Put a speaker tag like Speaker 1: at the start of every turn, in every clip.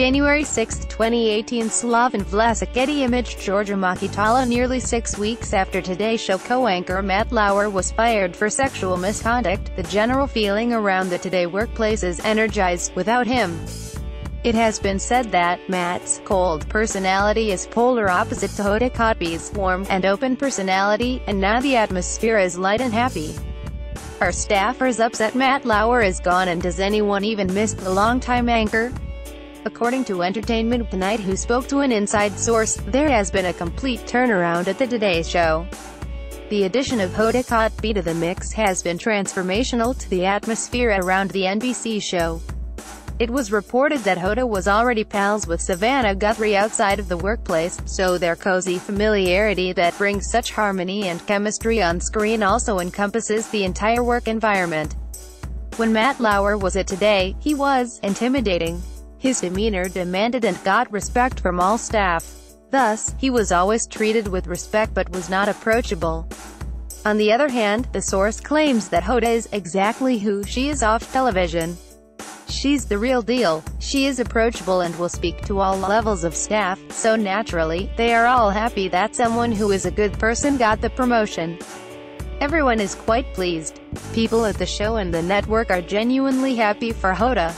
Speaker 1: January 6, 2018 Slaven Vlasic Getty Image Georgia Makitalo Nearly six weeks after Today Show co-anchor Matt Lauer was fired for sexual misconduct, the general feeling around the Today workplace is energized, without him. It has been said that, Matt's cold personality is polar opposite to Hoda Kotb's warm and open personality, and now the atmosphere is light and happy. Are staffers upset Matt Lauer is gone and does anyone even miss the longtime anchor? According to Entertainment Tonight who spoke to an inside source, there has been a complete turnaround at the Today Show. The addition of Hoda Kotb to the mix has been transformational to the atmosphere around the NBC show. It was reported that Hoda was already pals with Savannah Guthrie outside of the workplace, so their cozy familiarity that brings such harmony and chemistry on screen also encompasses the entire work environment. When Matt Lauer was at Today, he was intimidating. His demeanor demanded and got respect from all staff. Thus, he was always treated with respect but was not approachable. On the other hand, the source claims that Hoda is exactly who she is off television. She's the real deal. She is approachable and will speak to all levels of staff, so naturally, they are all happy that someone who is a good person got the promotion. Everyone is quite pleased. People at the show and the network are genuinely happy for Hoda.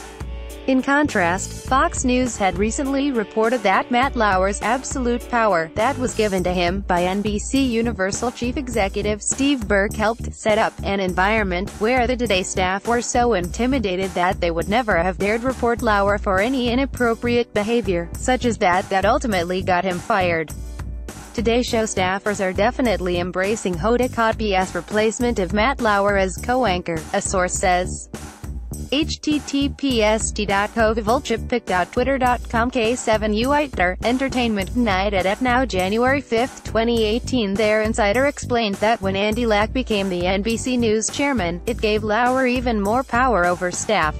Speaker 1: In contrast, Fox News had recently reported that Matt Lauer's absolute power, that was given to him by NBC Universal Chief Executive Steve Burke helped set up an environment where the Today staff were so intimidated that they would never have dared report Lauer for any inappropriate behavior, such as that that ultimately got him fired. Today Show staffers are definitely embracing Hoda Kotb as replacement of Matt Lauer as co-anchor, a source says https t.covivolchippic.twitter.com K7UITER, Entertainment Night at FNOW January 5, 2018 Their insider explained that when Andy Lack became the NBC News chairman, it gave Lauer even more power over staff.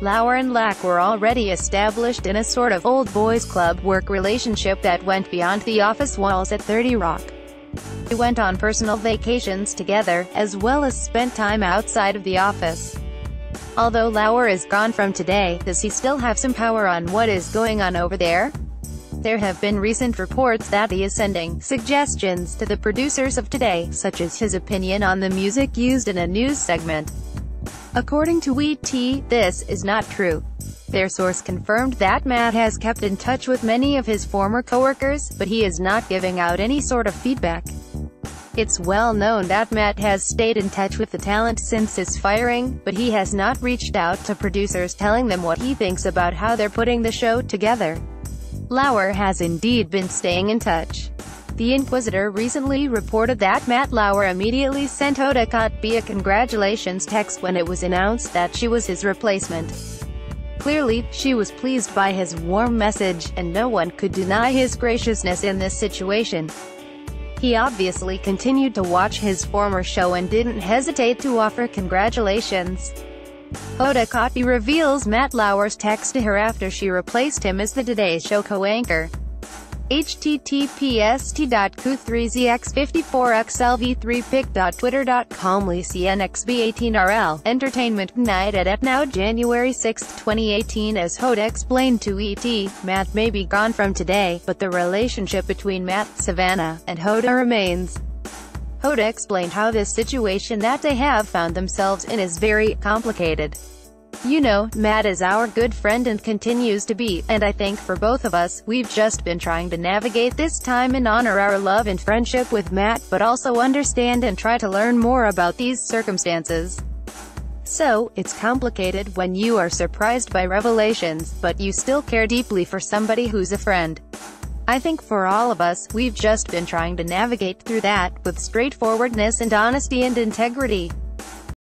Speaker 1: Lauer and Lack were already established in a sort of old boys club work relationship that went beyond the office walls at 30 Rock. They went on personal vacations together, as well as spent time outside of the office. Although Lauer is gone from today, does he still have some power on what is going on over there? There have been recent reports that he is sending suggestions to the producers of Today, such as his opinion on the music used in a news segment. According to ET, this is not true. Their source confirmed that Matt has kept in touch with many of his former coworkers, but he is not giving out any sort of feedback. It's well known that Matt has stayed in touch with the talent since his firing, but he has not reached out to producers telling them what he thinks about how they're putting the show together. Lauer has indeed been staying in touch. The Inquisitr recently reported that Matt Lauer immediately sent Hoda Kotb a congratulations text when it was announced that she was his replacement. Clearly, she was pleased by his warm message, and no one could deny his graciousness in this situation. He obviously continued to watch his former show and didn't hesitate to offer congratulations. Hoda Kotb reveals Matt Lauer's text to her after she replaced him as the Today Show co-anchor https t.q3zx54xlv3pic.twitter.com LeCNXB18RL, Entertainment Night at FNOW January 6, 2018 As Hoda explained to ET, Matt may be gone from today, but the relationship between Matt, Savannah, and Hoda remains. Hoda explained how this situation that they have found themselves in is very complicated. You know, Matt is our good friend and continues to be, and I think for both of us, we've just been trying to navigate this time and honor our love and friendship with Matt, but also understand and try to learn more about these circumstances. So, it's complicated when you are surprised by revelations, but you still care deeply for somebody who's a friend. I think for all of us, we've just been trying to navigate through that, with straightforwardness and honesty and integrity.